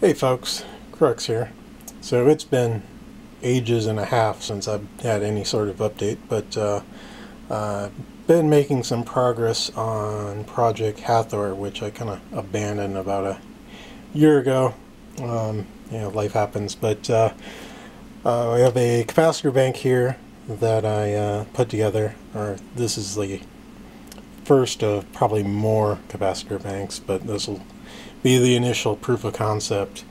Hey folks, Krux here. So it's been ages and a half since I've had any sort of update, but uh, uh, been making some progress on Project Hathor, which I kind of abandoned about a year ago. Um, you know, life happens, but uh, uh, I have a capacitor bank here that I uh, put together, or this is the first of probably more capacitor banks, but this will be the initial proof of concept.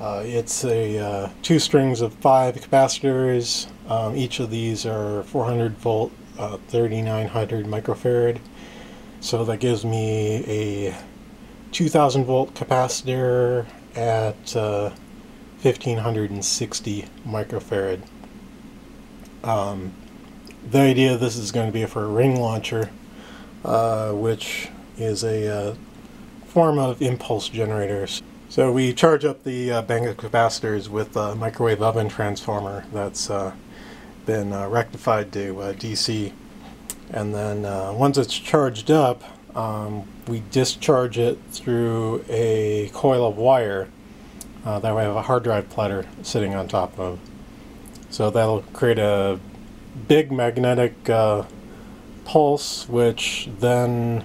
Uh, it's a uh, two strings of five capacitors. Um, each of these are 400 volt, uh, 3900 microfarad. So that gives me a 2000 volt capacitor at 1560 uh, microfarad. Um, the idea of this is going to be for a ring launcher, uh, which is a uh, form of impulse generators. So we charge up the uh, bank of capacitors with a microwave oven transformer that's uh, been uh, rectified to uh, DC. And then uh, once it's charged up, um, we discharge it through a coil of wire uh, that we have a hard drive platter sitting on top of. So that'll create a big magnetic pulse, which then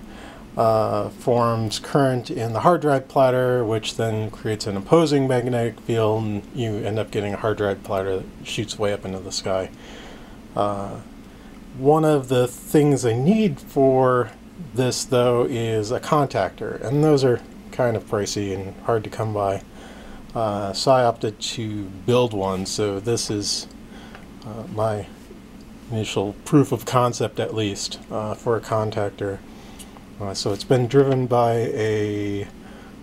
uh, forms current in the hard drive platter, which then creates an opposing magnetic field, and you end up getting a hard drive platter that shoots way up into the sky. Uh, one of the things I need for this, though, is a contactor, and those are kind of pricey and hard to come by. Uh, so I opted to build one, so this is uh, my initial proof of concept, at least, uh, for a contactor. Uh, so it's been driven by a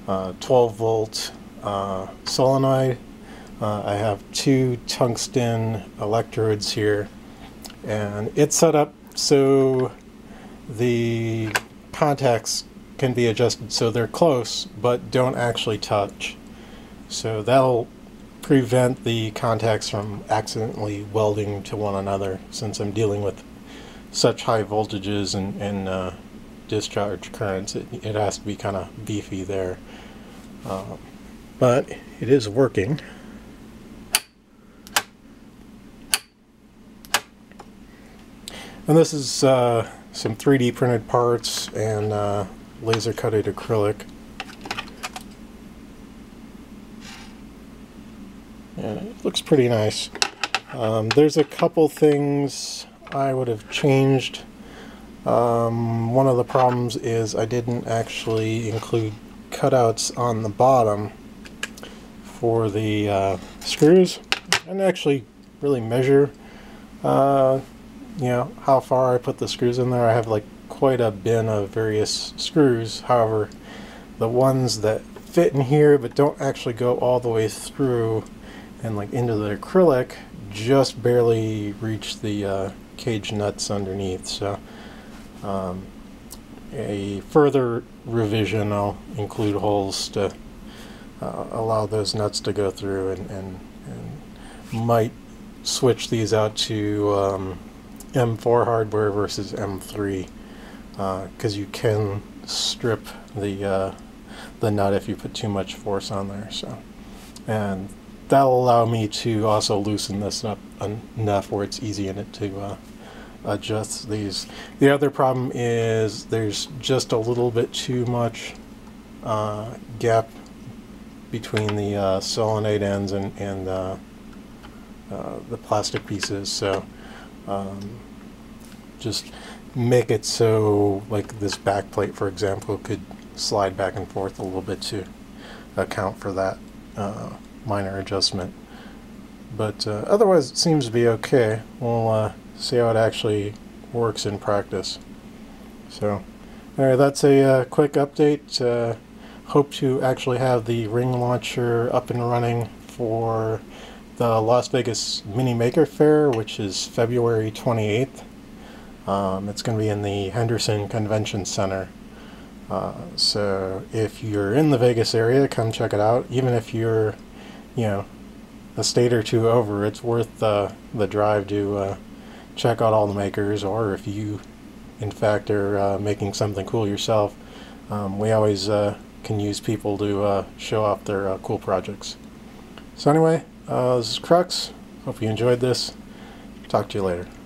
uh, 12 volt uh, solenoid. Uh, I have two tungsten electrodes here and it's set up so the contacts can be adjusted so they're close but don't actually touch. So that'll prevent the contacts from accidentally welding to one another since I'm dealing with such high voltages and, and uh, discharge currents, it, it has to be kind of beefy there. Uh, but it is working. And this is uh, some 3D printed parts and uh, laser cutted acrylic. And it looks pretty nice. Um, there's a couple things I would have changed um, one of the problems is I didn't actually include cutouts on the bottom for the uh, screws. and actually really measure uh, you know how far I put the screws in there. I have like quite a bin of various screws. However, the ones that fit in here but don't actually go all the way through and like into the acrylic just barely reach the uh, cage nuts underneath. So um, a further revision, I'll include holes to uh, allow those nuts to go through and, and, and might switch these out to um, M4 hardware versus M3 because uh, you can strip the uh, the nut if you put too much force on there. So, and that'll allow me to also loosen this up enough where it's easy in it to uh, adjust these. The other problem is there's just a little bit too much uh, gap between the uh, solenoid ends and, and uh, uh the plastic pieces. So um, just make it so like this back plate, for example, could slide back and forth a little bit to account for that uh, minor adjustment. But uh, otherwise, it seems to be okay. We'll see how it actually works in practice. So, anyway, that's a uh, quick update. Uh, hope to actually have the ring launcher up and running for the Las Vegas Mini Maker Faire, which is February 28th. Um, it's going to be in the Henderson Convention Center. Uh, so if you're in the Vegas area, come check it out. Even if you're, you know, a state or two over, it's worth uh, the drive to uh, check out all the makers, or if you, in fact, are uh, making something cool yourself. Um, we always uh, can use people to uh, show off their uh, cool projects. So anyway, uh, this is Krux. Hope you enjoyed this. Talk to you later.